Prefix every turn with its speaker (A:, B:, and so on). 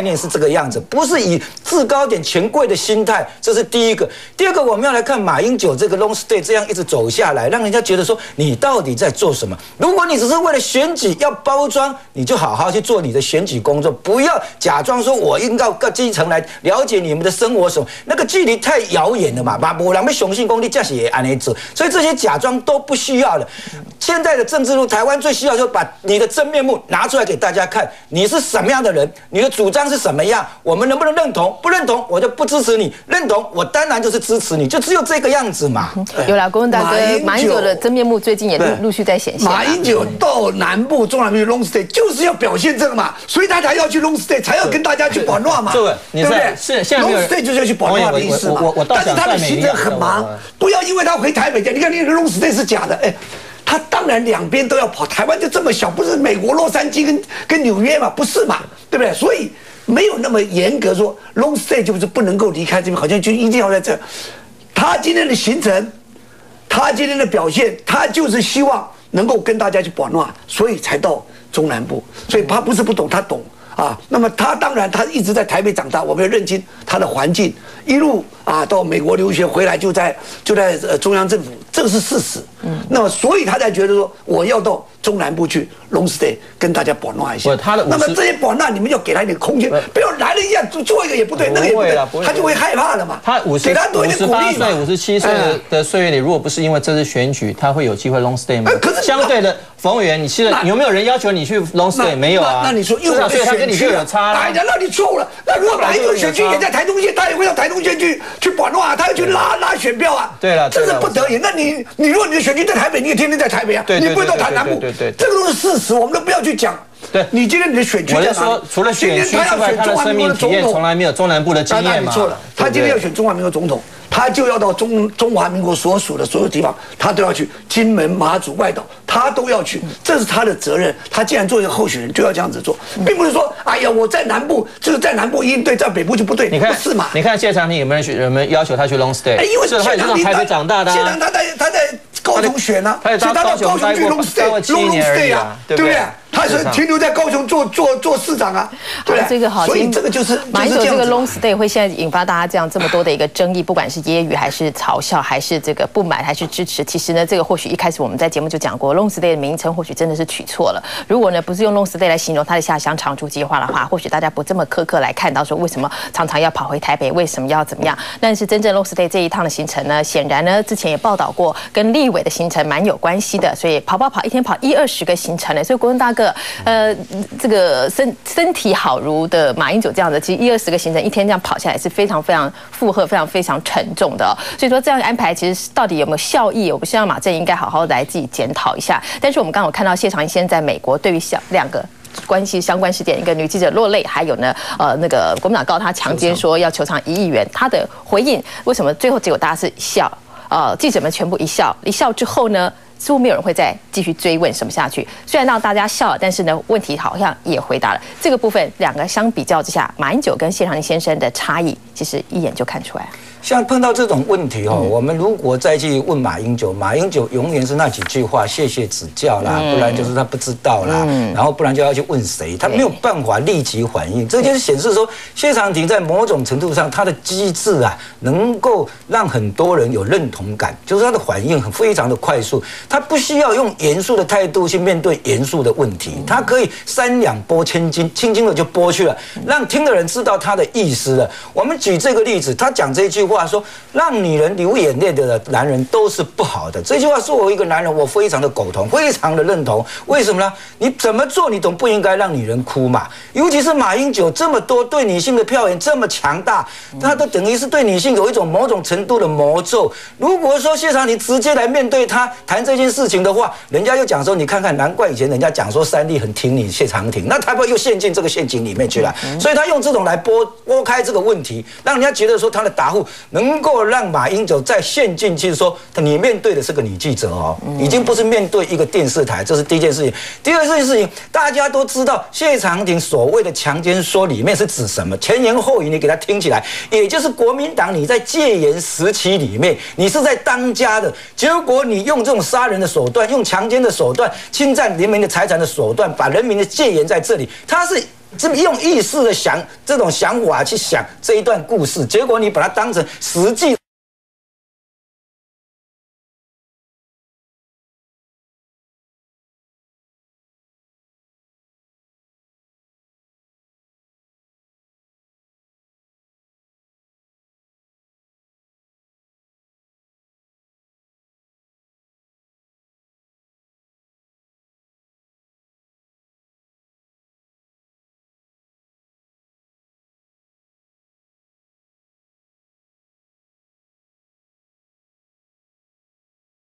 A: 概念是这个样子，不是以制高点权贵的心态，这是第一个。第二个，我们要来看马英九这个 long stay 这样一直走下来，让人家觉得说你到底在做什么？如果你只是为了选举要包装，你就好好去做你的选举工作，不要假装说我应到各基层来了解你们的生活什么，那个距离太遥远了嘛。把我两位雄性功力驾驶也安内走，所以这些假装都不需要了。现在的政治路，台湾最需要就把你的真面目拿出来给大家看，你是什么样的人，你的主张。是什么样？我们能不能认同？不认同，我就不支持你；认同，我当然就是支持你。就只有这个样子嘛。
B: 有了，国文大哥，马英九的真面目最近也陆陆续在显现。
C: 马英九到南部中南部 long stay 就是要表现这个嘛，所以他才要去 long stay，才要跟大家去保暖嘛，对不对？
D: 是现在
C: long stay 就是要去保暖的意思嘛。但是他的行程很忙，不要因为他回台北去，你看那个 long stay 是假的，哎。他当然两边都要跑，台湾就这么小，不是美国洛杉矶跟跟纽约嘛，不是嘛，对不对？所以没有那么严格说，long stay 就是不能够离开这边，好像就一定要在这。他今天的行程，他今天的表现，他就是希望能够跟大家去保暖，所以才到中南部。所以他不是不懂，他懂。啊，那么他当然他一直在台北长大，我们要认清他的环境，一路啊到美国留学回来就在就在呃中央政府，这个是事实。嗯，那么所以他才觉得说我要到中南部去 long stay 跟大家保暖一下。
D: 他的
C: 那么这些保暖你们要给他一点空间，不要来了一样做做一个也不对，那个也不对，他就会害怕了嘛。
D: 他五十五十八岁、五十七岁的岁月里，如果不是因为这次选举，他会有机会 long stay 吗？可是相对的，冯委员，你现在有没有人要求你去 long stay？没有啊。
C: 那你说又要选？
D: 你就有差了。哎，
C: 那你错了。那如果哪一个选区也在台中县，他也会到台中县去去保暖啊，他要去拉拉选票啊。
D: 对了，
C: 这是不得已。那你你如果你的选区在台北，你也天天在台北啊，你不会到台南部。
D: 对对，
C: 这个都是事实，我们都不要去讲。
D: 对，
C: 你今天你的选区在
D: 哪？除了选区之外，他的生命体验从来没有中南部的经验嘛。
C: 你错了，他今天要选中华民国总统。他就要到中中华民国所属的所有地方，他都要去金门、马祖、外岛，他都要去，这是他的责任。他既然做一个候选人，就要这样子做，并不是说，哎呀，我在南部就是在南部应对，在北部就不对。
D: 你看
C: 是嘛？
D: 你看谢长廷有没有人有没有要求他去 long stay？
C: 哎，因为
D: 谢长廷台北长大的，
C: 谢长他在他在同学呢？
D: 他到高雄去弄 stay，弄 stay 啊，对不对？
C: 他是停留在高雄做做做市长啊，对
B: 这个好，
C: 所以这个就是
B: 马英九这个 long stay 会现在引发大家这样这么多的一个争议，不管是揶揄还是嘲笑，还是这个不满还是支持。其实呢，这个或许一开始我们在节目就讲过，long stay 的名称或许真的是取错了。如果呢不是用 long stay 来形容他的下乡常住计划的话，或许大家不这么苛刻来看到说为什么常常要跑回台北，为什么要怎么样。但是真正 long stay 这一趟的行程呢，显然呢之前也报道过，跟立委的行程蛮有关系的，所以跑跑跑一天跑一二十个行程呢。所以国文大哥，呃。这个身身体好如的马英九这样的，其实一二十个行程一天这样跑下来是非常非常负荷、非常非常沉重的。所以说这样安排其实到底有没有效益，我们希望马政应该好好来自己检讨一下。但是我们刚刚有看到谢长先在美国对于小两个关系相关事件，一个女记者落泪，还有呢呃那个国民党告他强奸说要求偿一亿元，他的回应为什么最后结果大家是笑？呃记者们全部一笑，一笑之后呢？似乎没有人会再继续追问什么下去。虽然让大家笑了，但是呢，问题好像也回答了。这个部分两个相比较之下，马英九跟谢长廷先生的差异，其实一眼就看出来。
A: 像碰到这种问题哦，我们如果再去问马英九，马英九永远是那几句话：谢谢指教啦，不然就是他不知道啦，然后不然就要去问谁，他没有办法立即反应。这就是显示说，谢长廷在某种程度上，他的机智啊，能够让很多人有认同感，就是他的反应很非常的快速，他不需要用严肃的态度去面对严肃的问题，他可以三两拨千斤，轻轻的就拨去了，让听的人知道他的意思了。我们举这个例子，他讲这句。话说，让女人流眼泪的男人都是不好的。这句话作为一个男人，我非常的苟同，非常的认同。为什么呢？你怎么做，你总不应该让女人哭嘛。尤其是马英九这么多对女性的票源这么强大，他都等于是对女性有一种某种程度的魔咒。如果说谢长廷直接来面对他谈这件事情的话，人家又讲说，你看看，难怪以前人家讲说三立很听你谢长廷，那他不又陷进这个陷阱里面去了？所以他用这种来拨拨开这个问题，让人家觉得说他的答复。能够让马英九再陷进去，说你面对的是个女记者哦，已经不是面对一个电视台，这是第一件事情。第二件事情，大家都知道谢长廷所谓的强奸说里面是指什么？前言后语你给他听起来，也就是国民党你在戒严时期里面，你是在当家的，结果你用这种杀人的手段用强奸的手段侵占人民的财产的手段把人民的戒严在这里。他是这么用意识的想这种想法去想这一段故事结果你把它当成实际